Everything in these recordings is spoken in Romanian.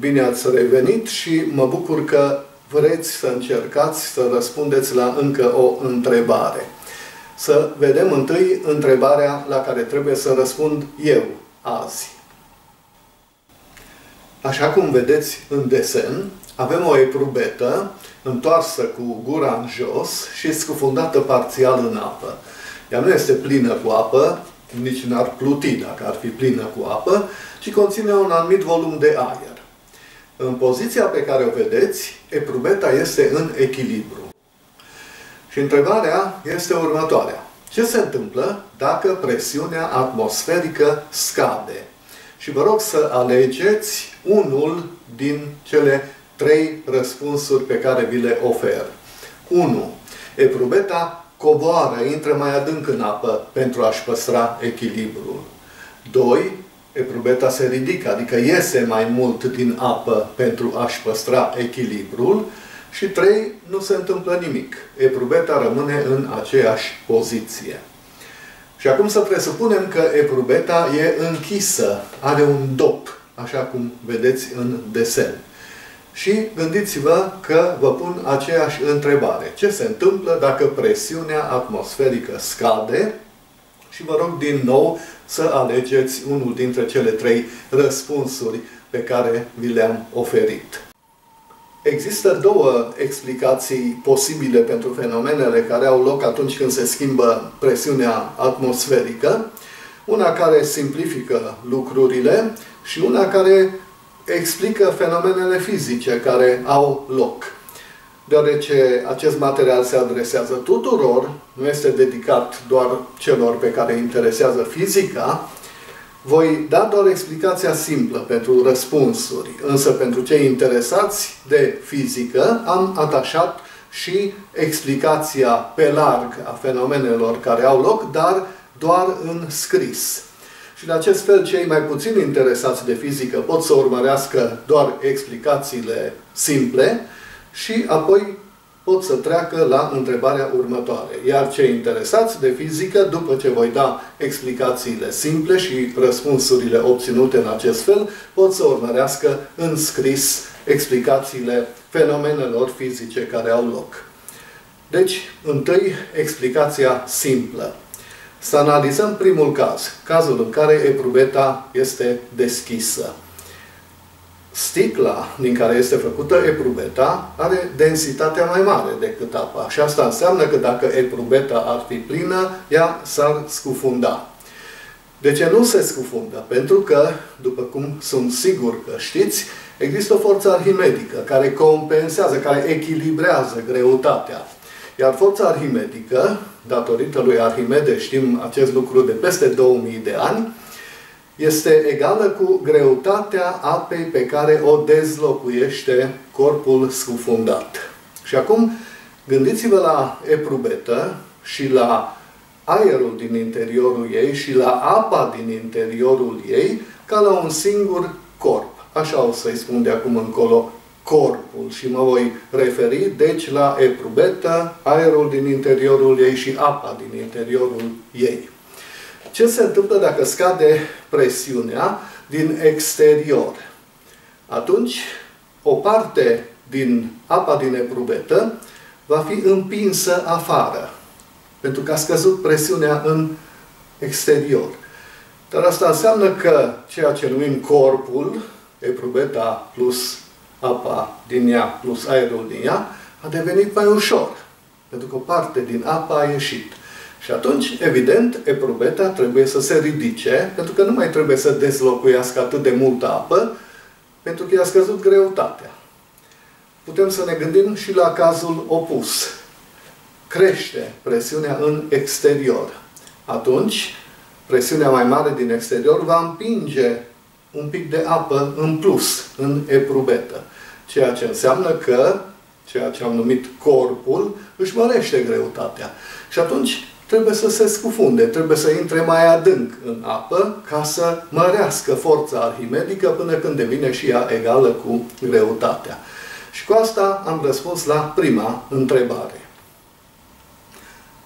bine ați revenit și mă bucur că vreți să încercați să răspundeți la încă o întrebare. Să vedem întâi întrebarea la care trebuie să răspund eu azi. Așa cum vedeți în desen, avem o eprubetă întoarsă cu gura în jos și scufundată parțial în apă. Ea nu este plină cu apă, nici n-ar pluti dacă ar fi plină cu apă, ci conține un anumit volum de aer. În poziția pe care o vedeți, eprubeta este în echilibru. Și întrebarea este următoarea. Ce se întâmplă dacă presiunea atmosferică scade? Și vă rog să alegeți unul din cele trei răspunsuri pe care vi le ofer. 1. Eprubeta coboară, intră mai adânc în apă pentru a-și păstra echilibrul. 2. Eprubeta se ridică, adică iese mai mult din apă pentru a-și păstra echilibrul. Și 3. Nu se întâmplă nimic. Eprubeta rămâne în aceeași poziție. Și acum să presupunem că eprubeta e închisă, are un dop, așa cum vedeți în desen. Și gândiți-vă că vă pun aceeași întrebare. Ce se întâmplă dacă presiunea atmosferică scade? Și vă rog din nou să alegeți unul dintre cele trei răspunsuri pe care vi le-am oferit. Există două explicații posibile pentru fenomenele care au loc atunci când se schimbă presiunea atmosferică. Una care simplifică lucrurile și una care explică fenomenele fizice care au loc. Deoarece acest material se adresează tuturor, nu este dedicat doar celor pe care interesează fizica, voi da doar explicația simplă pentru răspunsuri, însă pentru cei interesați de fizică am atașat și explicația pe larg a fenomenelor care au loc, dar doar în scris. Și în acest fel, cei mai puțin interesați de fizică pot să urmărească doar explicațiile simple și apoi pot să treacă la întrebarea următoare. Iar cei interesați de fizică, după ce voi da explicațiile simple și răspunsurile obținute în acest fel, pot să urmărească în scris explicațiile fenomenelor fizice care au loc. Deci, întâi, explicația simplă. Să analizăm primul caz, cazul în care eprubeta este deschisă. Sticla din care este făcută eprubeta are densitatea mai mare decât apa. Și asta înseamnă că dacă eprubeta ar fi plină, ea s-ar scufunda. De ce nu se scufundă? Pentru că, după cum sunt sigur că știți, există o forță arhimedică care compensează, care echilibrează greutatea. Iar forța arhimedică, datorită lui Arhimede, știm acest lucru de peste 2000 de ani, este egală cu greutatea apei pe care o dezlocuiește corpul scufundat. Și acum, gândiți-vă la eprubetă și la aerul din interiorul ei și la apa din interiorul ei ca la un singur corp. Așa o să-i spun de acum încolo corpul și mă voi referi deci la eprubetă, aerul din interiorul ei și apa din interiorul ei. Ce se întâmplă dacă scade presiunea din exterior? Atunci, o parte din apa din eprubetă va fi împinsă afară, pentru că a scăzut presiunea în exterior. Dar asta înseamnă că ceea ce numim corpul, eprubeta plus apa din ea plus aerul din ea, a devenit mai ușor. Pentru că o parte din apă a ieșit. Și atunci, evident, eprubeta trebuie să se ridice, pentru că nu mai trebuie să dezlocuiască atât de multă apă, pentru că i-a scăzut greutatea. Putem să ne gândim și la cazul opus. Crește presiunea în exterior. Atunci, presiunea mai mare din exterior va împinge un pic de apă în plus, în eprubetă. Ceea ce înseamnă că, ceea ce am numit corpul, își mărește greutatea. Și atunci trebuie să se scufunde, trebuie să intre mai adânc în apă ca să mărească forța arhimedică până când devine și ea egală cu greutatea. Și cu asta am răspuns la prima întrebare.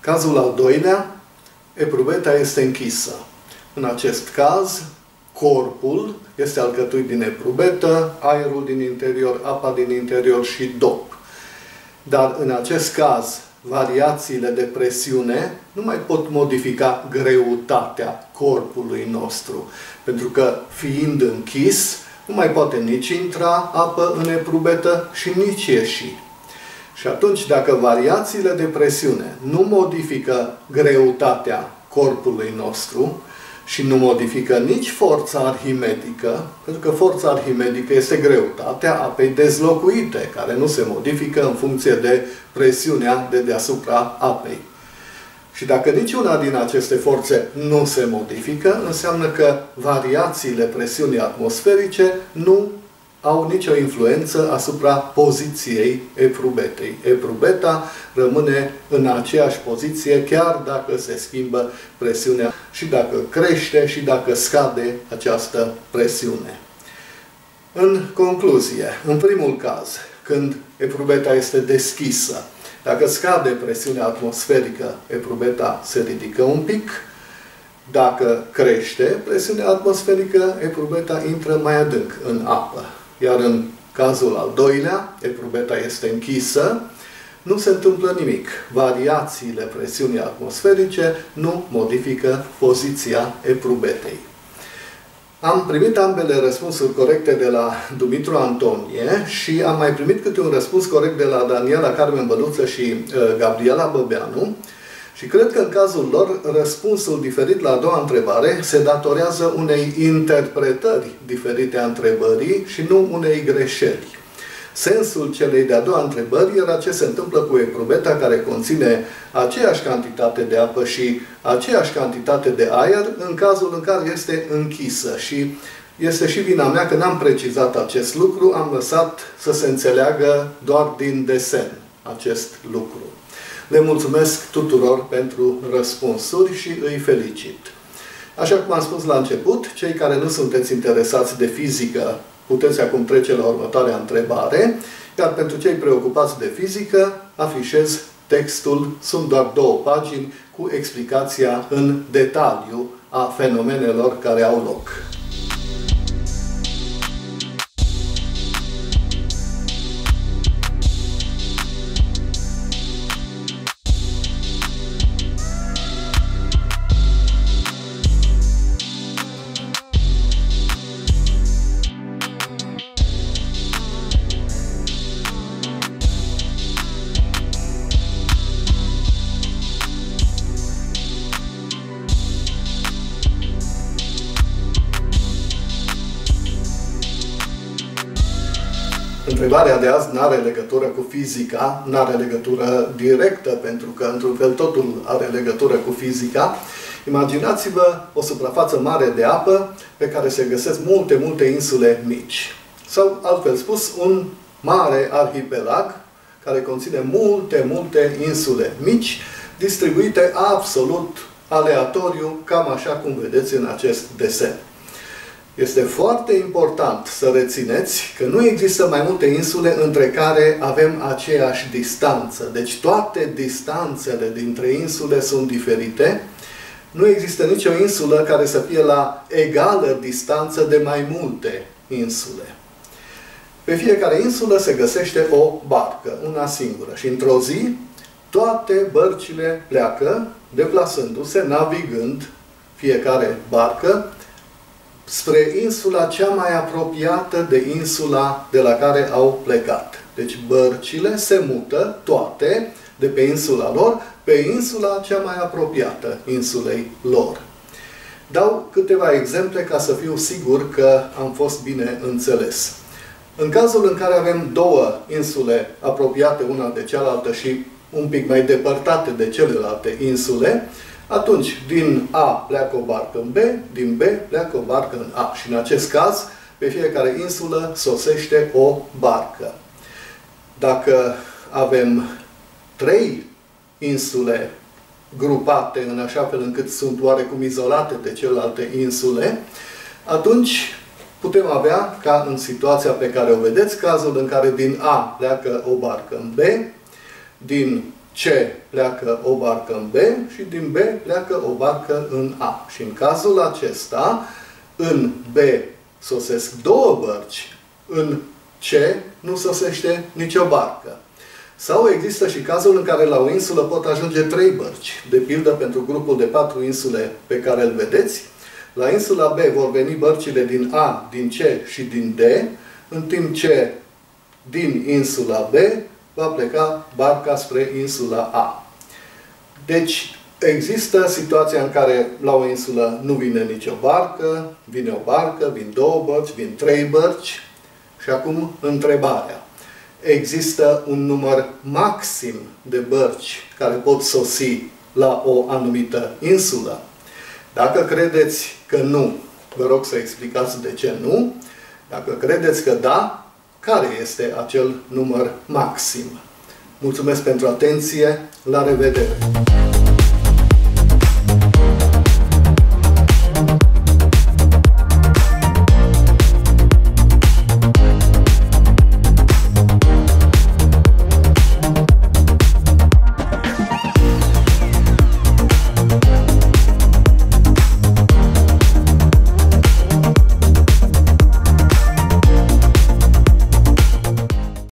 Cazul al doilea, eprubeta este închisă. În acest caz, corpul este alcătuit din eprubetă, aerul din interior, apa din interior și dop. Dar în acest caz, variațiile de presiune nu mai pot modifica greutatea corpului nostru. Pentru că fiind închis, nu mai poate nici intra apă în eprubetă și nici ieși. Și atunci, dacă variațiile de presiune nu modifică greutatea corpului nostru și nu modifică nici forța arhimedică, pentru că forța arhimedică este greutatea apei dezlocuite, care nu se modifică în funcție de presiunea de deasupra apei. Și dacă niciuna din aceste forțe nu se modifică, înseamnă că variațiile presiunii atmosferice nu au nicio influență asupra poziției eprubetei. Eprubeta rămâne în aceeași poziție chiar dacă se schimbă presiunea și dacă crește și dacă scade această presiune. În concluzie, în primul caz, când eprubeta este deschisă, dacă scade presiunea atmosferică, eprubeta se ridică un pic. Dacă crește presiunea atmosferică, eprubeta intră mai adânc în apă. Iar în cazul al doilea, eprubeta este închisă, nu se întâmplă nimic. Variațiile presiunii atmosferice nu modifică poziția eprubetei. Am primit ambele răspunsuri corecte de la Dumitru Antonie și am mai primit câte un răspuns corect de la Daniela Carmen Băluță și uh, Gabriela Băbeanu. Și cred că în cazul lor, răspunsul diferit la a doua întrebare se datorează unei interpretări diferite a întrebării și nu unei greșeli. Sensul celei de-a doua întrebări era ce se întâmplă cu eprubeta care conține aceeași cantitate de apă și aceeași cantitate de aer în cazul în care este închisă. Și este și vina mea că n-am precizat acest lucru, am lăsat să se înțeleagă doar din desen acest lucru. Le mulțumesc tuturor pentru răspunsuri și îi felicit. Așa cum am spus la început, cei care nu sunteți interesați de fizică puteți acum trece la următoarea întrebare, iar pentru cei preocupați de fizică, afișez textul, sunt doar două pagini cu explicația în detaliu a fenomenelor care au loc. Întrebarea de azi nu are legătură cu fizica, nu are legătură directă, pentru că, într-un fel, totul are legătură cu fizica. Imaginați-vă o suprafață mare de apă pe care se găsesc multe, multe insule mici. Sau, altfel spus, un mare arhipelag care conține multe, multe insule mici, distribuite absolut aleatoriu, cam așa cum vedeți în acest desen. Este foarte important să rețineți că nu există mai multe insule între care avem aceeași distanță. Deci toate distanțele dintre insule sunt diferite. Nu există nicio insulă care să fie la egală distanță de mai multe insule. Pe fiecare insulă se găsește o barcă, una singură. Și într-o zi, toate bărcile pleacă, deplasându-se, navigând fiecare barcă spre insula cea mai apropiată de insula de la care au plecat. Deci bărcile se mută toate de pe insula lor pe insula cea mai apropiată insulei lor. Dau câteva exemple ca să fiu sigur că am fost bine înțeles. În cazul în care avem două insule apropiate una de cealaltă și un pic mai depărtate de celelalte insule, atunci din A pleacă o barcă în B, din B pleacă o barcă în A. Și în acest caz, pe fiecare insulă sosește o barcă. Dacă avem trei insule grupate în așa fel încât sunt oarecum izolate de celelalte insule, atunci putem avea, ca în situația pe care o vedeți, cazul în care din A pleacă o barcă în B, din C pleacă o barcă în B și din B pleacă o barcă în A. Și în cazul acesta, în B sosesc două bărci, în C nu sosește nicio barcă. Sau există și cazul în care la o insulă pot ajunge trei bărci. De pildă, pentru grupul de patru insule pe care îl vedeți, la insula B vor veni bărcile din A, din C și din D, în timp ce din insula B va pleca barca spre insula A. Deci, există situația în care la o insulă nu vine nicio barcă, vine o barcă, vin două bărci, vin trei bărci. Și acum întrebarea. Există un număr maxim de bărci care pot sosi la o anumită insulă? Dacă credeți că nu, vă rog să explicați de ce nu. Dacă credeți că da, care este acel număr maxim? Mulțumesc pentru atenție, la revedere!